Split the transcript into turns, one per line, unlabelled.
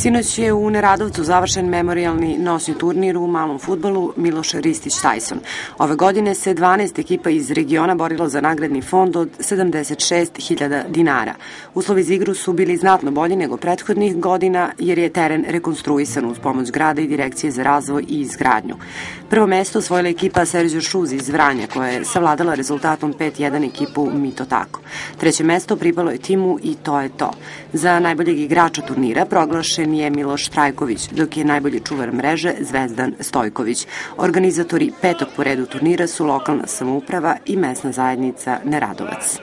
Sinoć je u Neradovcu završen memorialni nosni turnir u malom futbolu Miloš Ristić-Tyson. Ove godine se 12 ekipa iz regiona borilo za nagradni fond od 76.000 dinara. Uslovi za igru su bili znatno bolji nego prethodnih godina jer je teren rekonstruisan uz pomoć grada i Direkcije za razvoj i izgradnju. Prvo mesto osvojila ekipa Sergio Šuz iz Vranja koja je savladala rezultatom 5-1 ekipu Mito Tako. Treće mesto pripalo je timu i to je to. Za najboljeg igrača turnira proglašen je Miloš Trajković, dok je najbolji čuvar mreže Zvezdan Stojković. Organizatori petog po redu turnira su lokalna samouprava i mesna zajednica Neradovac.